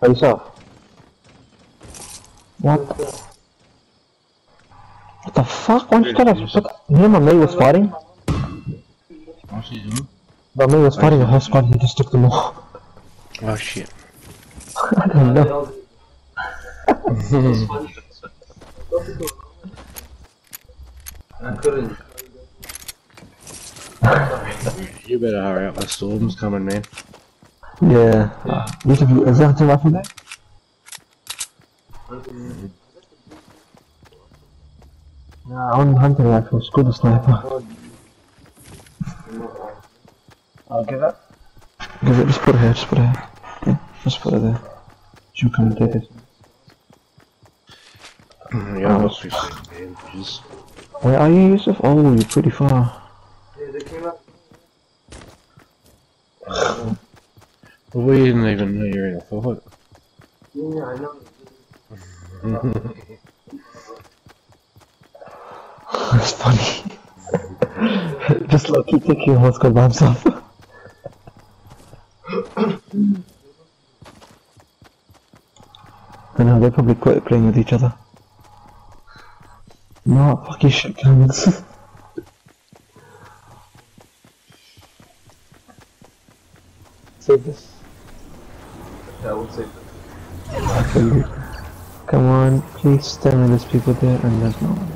By yourself? What? the- What the fuck? Why don't you tell us? What? You know my mate was fighting? What's he doing? My mate was fighting a whole squad, he just took them all. Oh shit. I don't know. I couldn't. You better hurry up, the storm's coming, man. Yeah. Uh, you should, is that a rifle there? Nah, I'm hunting rifle, screw the sniper. I'll give it. Give it, just put it here, just put it here. Yeah, just put it there. She'll come and take it. yeah, I must be saying, man. Where are you, Yousef? Oh, you're pretty far. Yeah, they came up. Well, we didn't even know you were in a fight. Yeah, I know. That's funny. just look, keep taking your horse by himself. I know, they probably quit playing with each other. No, fuck you shit cannons. Save this. Yeah, I would say Come on, please tell me there's people there and there's no one.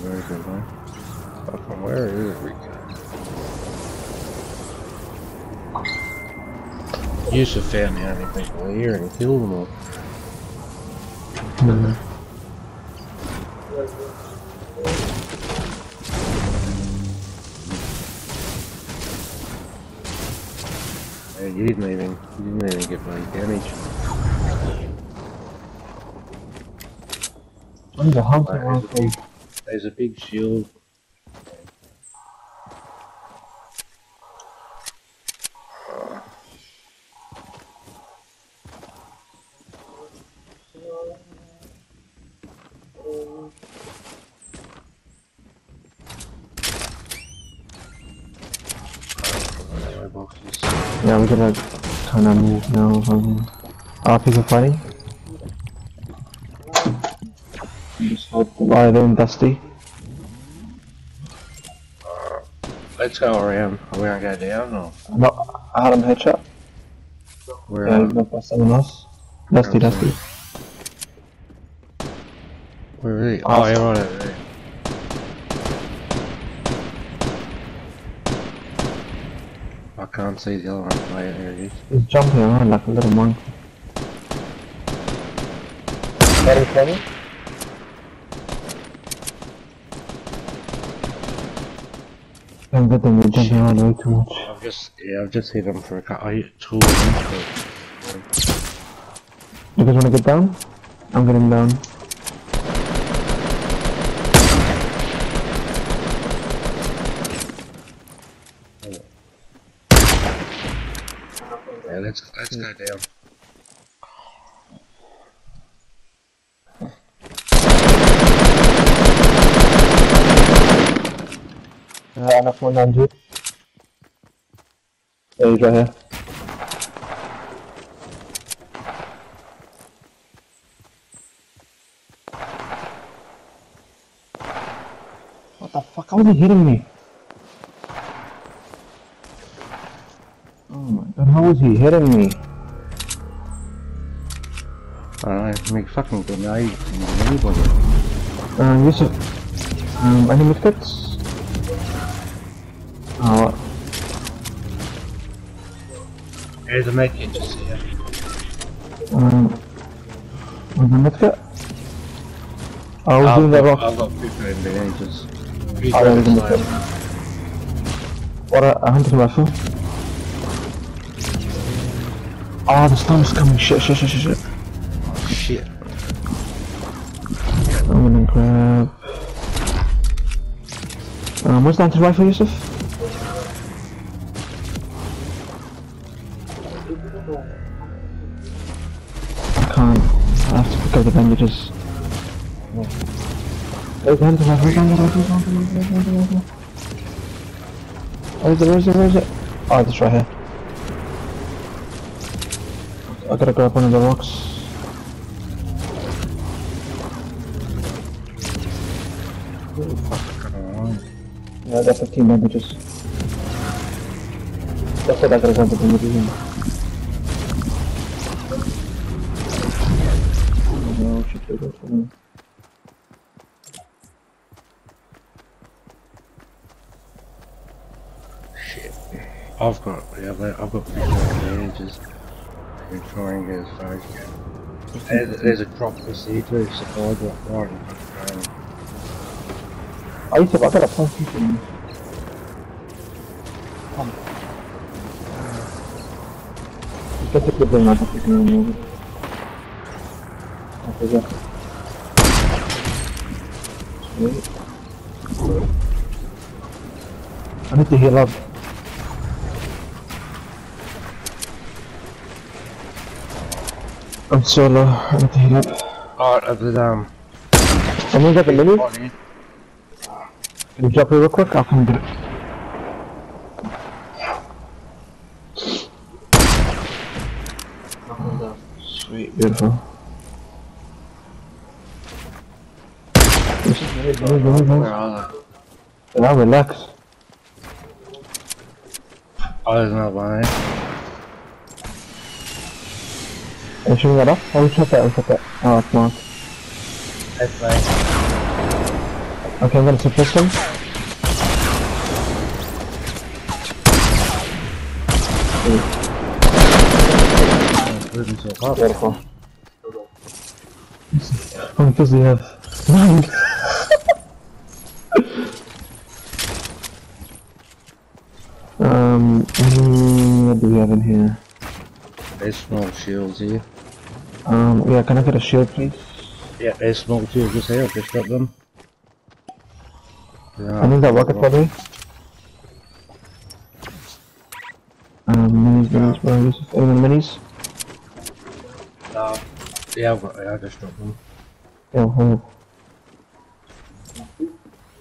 Where is it, man? Fucking where is Rico? Yousef found the only people here and killed them all. No. You didn't even, you didn't even get any damage. I'm the hunter There's a rifle. there's a big shield. Uh, boxes. Yeah, we're gonna kinda move now. Um, ah, are people fighting? Just hope lie there and dusty. Let's go around. Are we gonna go down or No, I had him headshot. where? Yeah, he's not by someone else. Dusty, dusty. where is he? Oh, Awesome. you're right over there. I can't see the other one. Oh, yeah, there he is. He's jumping around like a little monkey. Ready for me? Don't get them, we're jumping around way too much. I've just yeah, I've just hit him for a cut. I hit two of them. You guys wanna get down? I'm getting down. Let's let's go down. Uh, enough 100. There you go here. What the fuck? How is he hitting me? Oh my god, how is he hitting me? Alright, make fucking grenade from anybody. Uh, Yousef, um, any medkits? Oh, There's a medkit just here. um, was the medkit? I was doing that rock. I've got 15 bandages. Oh, there was a medkit. What a, a hunting rifle. Oh, the storm's coming. Shit, shit, shit, shit, shit. Shit. I'm gonna grab. Um, what's the hunting rifle, Yousef? I can't. I have to pick up the bandages. Where's the rifle? The rifle? The rifle? The rifle? Where is it? Where is it? Where is it? Oh, this right here. I gotta grab one of the rocks. On. Yeah, that's 15 damages. That's what I gotta grab the damages in. Oh no, she took it from me. Shit. I've got, yeah, I've got 50 ages. You're trying to get as far as you can. There's, there's a drop to see too, supply drop right in front of the I used to, I got a point people in Come. You can take the thing out of the game, Okay, yeah. Sweet. I need to heal up. I'm solo, I need to heal up. Alright, of the dam. Someone got the minis? Body. Can you drop it real quick? I'll come get it. Down. Sweet, beautiful. Move, move, move, move. Where are they? Now relax. Oh, there's another one, eh? You shooting that up? Oh, we shot that, we shot that. Oh, it's marked. That's right. Okay, I'm gonna suppress them. So. Beautiful. How many kills do you have? Nine! um, what do we have in here? There's small shields here. Um, yeah, can I get a shield, please? Yeah, there's shields just here, I've just got them. Yeah, I need that rocket me. Um, minis, minis, where is it? Anyone minis? Uh, yeah, I've got, yeah, I just dropped them. Yeah, hold.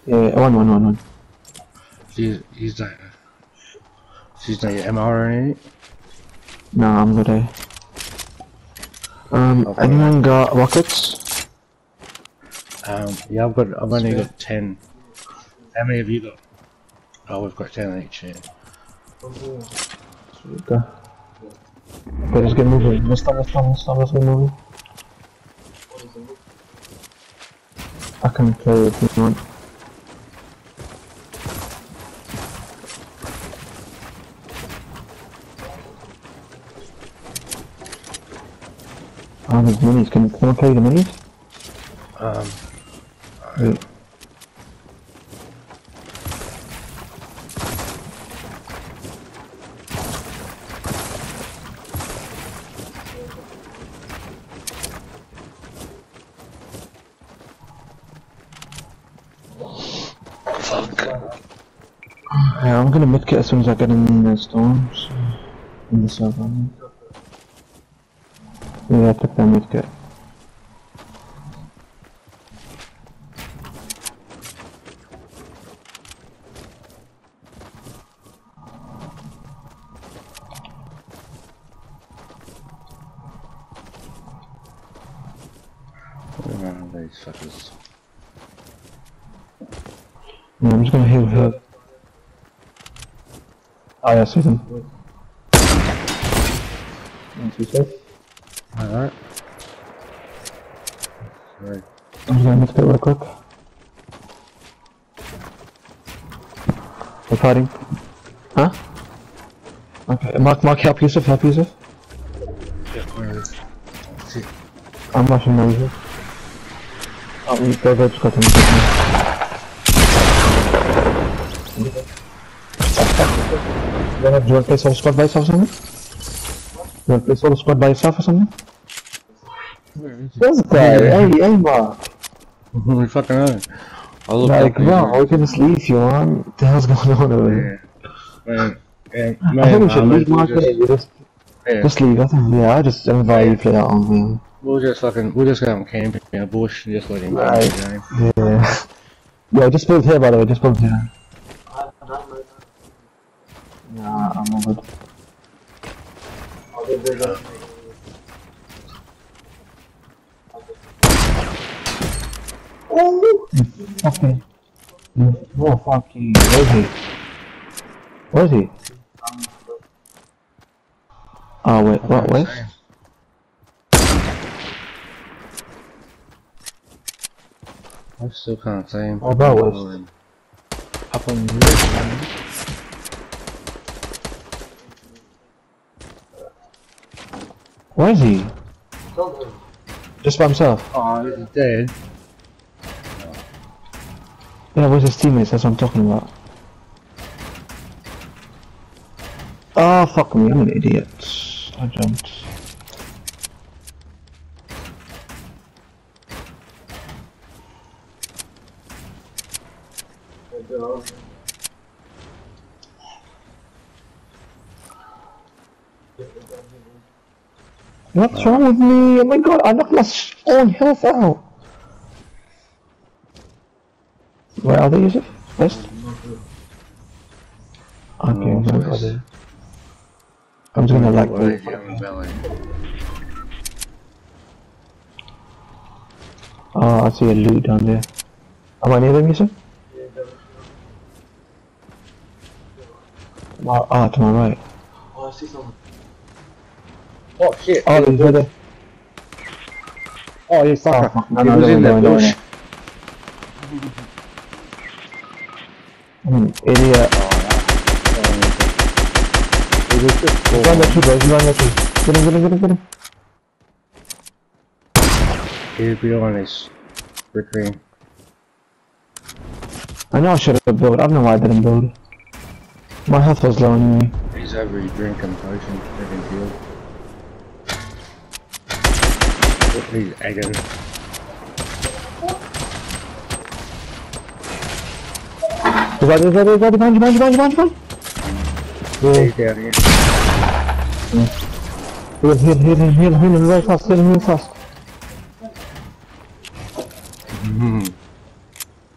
Yeah, yeah, one, one, one, one. She's, he's like, she's like MR or anything? No, I'm good, eh? Um, Okay. anyone got rockets? Um, yeah, I've got, I've only got 10. How many have you got? Oh, we've got 10 each, yeah. Okay. Okay, let's get moving. Let's stop, let's stop, let's stop, let's get moving. I can play if you want. There's minis. Can someone play the minis? Um, Wait. Yeah, I'm gonna midkit as soon as I get in the storms. In the server. Yeah, I took that these fuckers? Yeah, I'm just gonna heal her. Oh yeah, I see them. One, two, six. Just gonna midkit real quick. They're fighting. Huh? Okay, Mark, Mark, help Yusuf, help Yusuf. Yeah, where is See, I'm rushing now, Yusuf. Oh, we go, go, just got him. Do you want to play solo squad by yourself or something? You want to squad by yourself or something? This guy, hey, hey, Mark. we fucking know. I look Like, up and- bro, we can just leave you on. What the hell's going on over here? Yeah. Man, yeah, I think we should leave, we'll Mark. just, Just, yeah, just leave. I think, yeah, I just invite you to play that on me. we'll just fucking, we'll just go out and camp in a bush and just let him Right. play the game. Yeah. Yeah, just build here, by the way. Just build here. I'm not like Nah, I'm all good. Oh! Fucking. Oh, fucking. Where is he? Where is he? Oh, wait, what, west? I'm still can't see him. Oh, that was- Up on the roof, man. Where is he? Just by himself? Oh, he's dead. Yeah, where's his teammates? That's what I'm talking about. Oh, fuck me, I'm an idiot. I jumped. What's wrong with me? Oh my god, I knocked my own health out. Where are they, Yousef? West? Okay, I'm gonna go there. I'm just gonna like Where is wait. he on the belly? Oh, I see a loot down there. Am I near them, Yousef? Yeah, that was- Ah, ah, to my right. Oh, I see someone. Oh shit! Oh, he's right there. Oh, you Oh, fucker! fuck. No, he no, was no, in no, the no, bush. no. Mm, idiot. He was just He's on the tree, bro. He's on the tree. Get him, get him, get him, get him. Be on his brick ring. I know I should have built. I don't know why I didn't build. My health was low anyway. He's over here drinking potion, drinking field. He's egging. He's right there, he's right there, he's right there, behind you, behind you, behind you, behind you, behind you. Yeah. He's down here. Heal, heal, heal heal him, heal him very fast, heal him very fast. Hmm.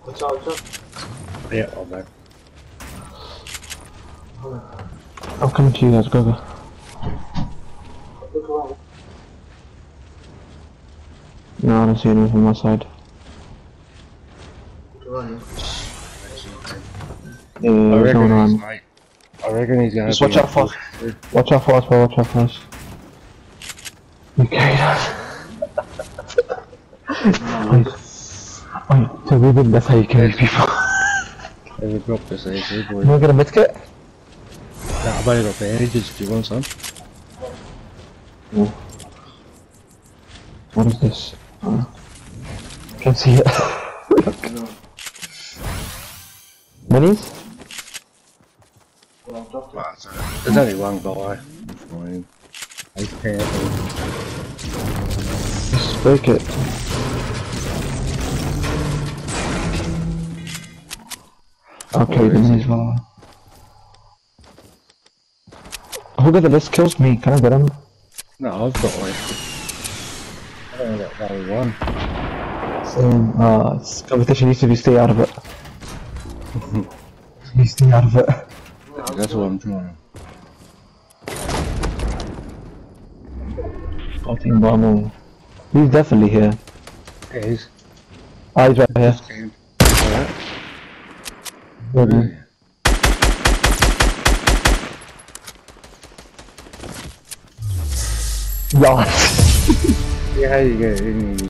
Watch out, watch out. Yeah, all back. I'm coming to you guys, go, go. Look around. No, I don't see anyone from my side. Look around. Yeah, yeah, I yeah, there's no reckon he's around. I reckon he's gonna Just watch out for us. Watch out for us, bro, watch out for us. You carried us. Wait, wait, so we did, that's how you carry people. There's a drop this AC, You boy. wanna get a medkit? I've only got bandages if you want some. What is this? Uh, can't see it. Minis? Well, drop it. Well, There's only one guy. Fine. He's careful. Just break it. Okay, the minis well. Who got the list kills me? Can I get him? No, I've got one. I only got only one. Same, uh, this competition needs to be stay out of it. you stay out of it. That's what I'm trying. Fucking bomber. He's definitely here. Yeah, he's Ah, he's right here. came. Alright. Good. Yeah. Yeah, how you get in?